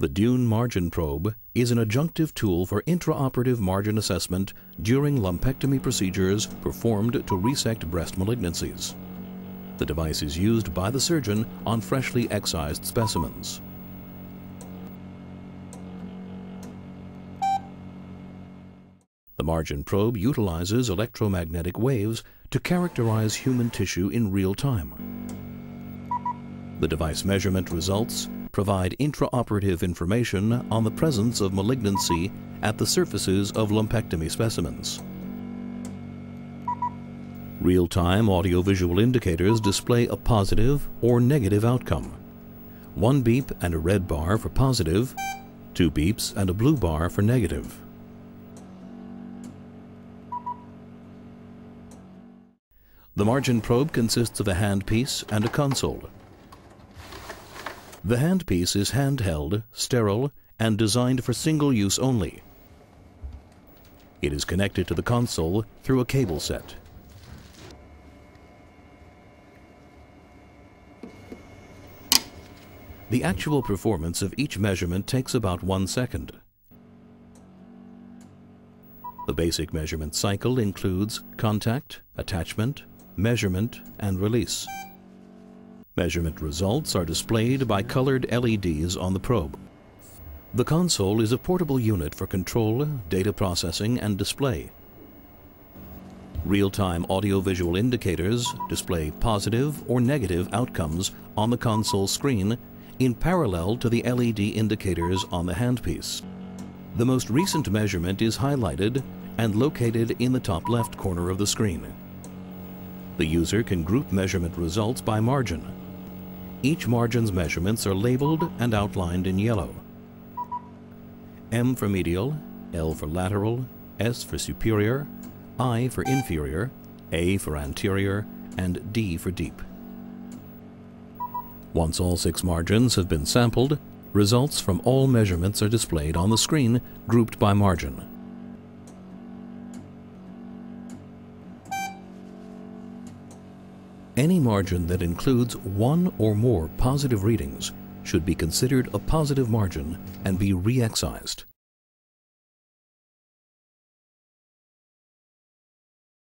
The Dune MarginProbe is an adjunctive tool for intraoperative margin assessment during lumpectomy procedures performed to resect breast malignancies. The device is used by the surgeon on freshly excised specimens. The MarginProbe utilizes electromagnetic waves to characterize human tissue in real time. The device measurement results provide intraoperative information on the presence of malignancy at the surfaces of lumpectomy specimens. Real-time audiovisual indicators display a positive or negative outcome. One beep and a red bar for positive, two beeps and a blue bar for negative. The MarginProbe consists of a handpiece and a console. The handpiece is handheld, sterile, and designed for single use only. It is connected to the console through a cable set. The actual performance of each measurement takes about one second. The basic measurement cycle includes contact, attachment, measurement, and release. Measurement results are displayed by colored LEDs on the probe. The console is a portable unit for control, data processing, and display. Real-time audiovisual indicators display positive or negative outcomes on the console screen in parallel to the LED indicators on the handpiece. The most recent measurement is highlighted and located in the top left corner of the screen. The user can group measurement results by margin each margin's measurements are labeled and outlined in yellow. M for medial, L for lateral, S for superior, I for inferior, A for anterior, and D for deep. Once all six margins have been sampled, results from all measurements are displayed on the screen grouped by margin. Any margin that includes one or more positive readings should be considered a positive margin and be re-excised.